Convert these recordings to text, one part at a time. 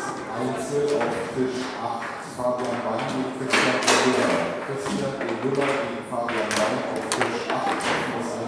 jetzt Einzel auf Tisch 8 Fabian Wein gegen Christian Müller. Christian Müller gegen Fabian Wein auf Tisch 8.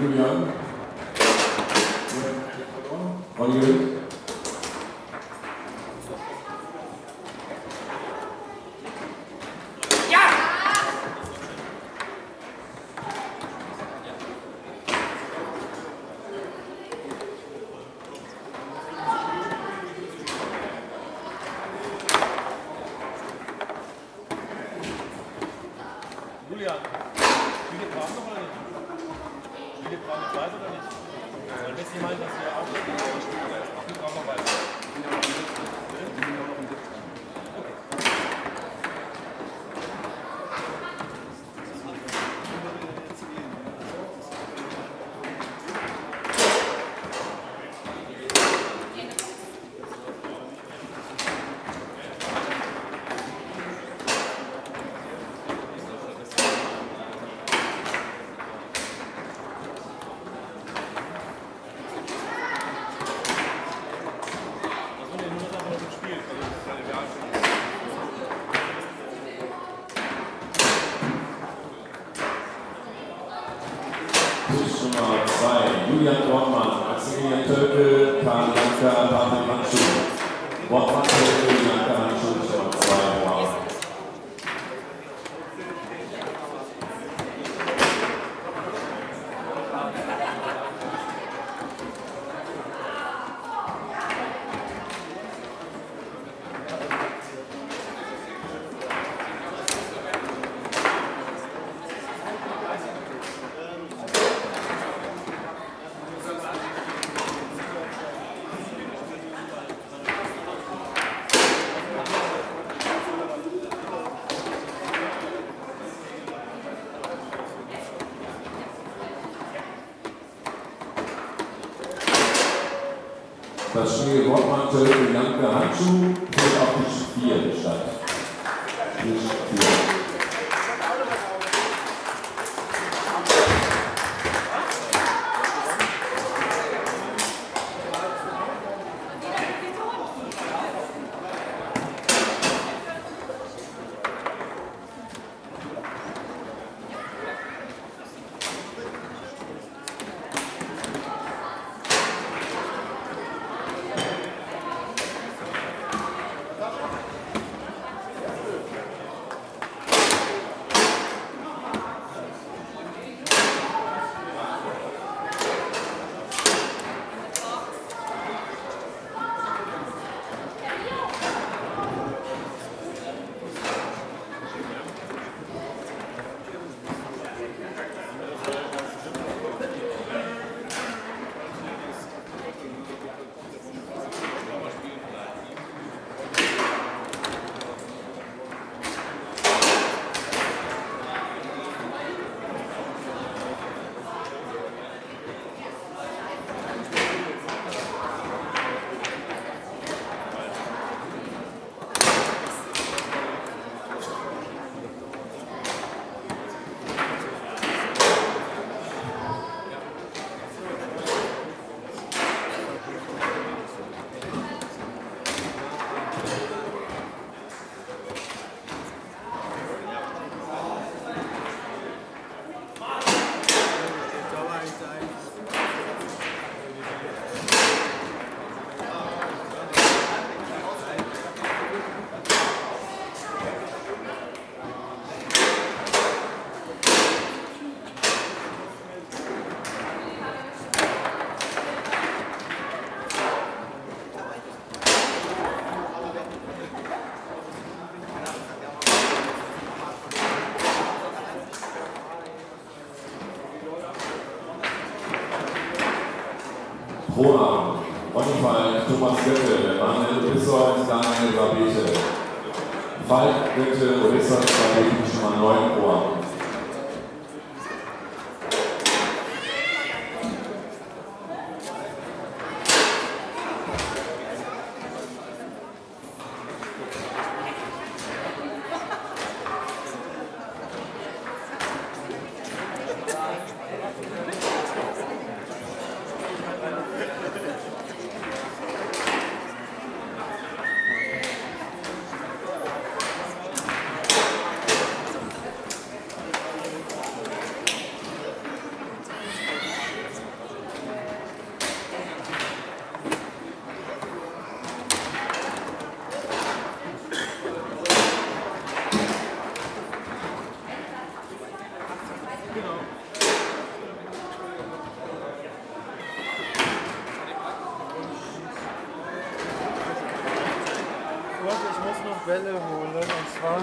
유리한 원희열 two Thomas Götte, Emanuel und Daniel Rabete, Falk Götte, Odessa Rabete, schon mal 9 Uhr. Quelle holen. Und zwar.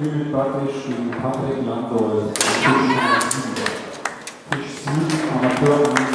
Ümit Bakrisch gegen Patrick Landolt. Tisch 7. Tisch 7, Amateur 1, 10, 1,